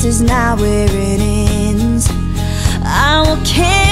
this is not where it ends. I will care.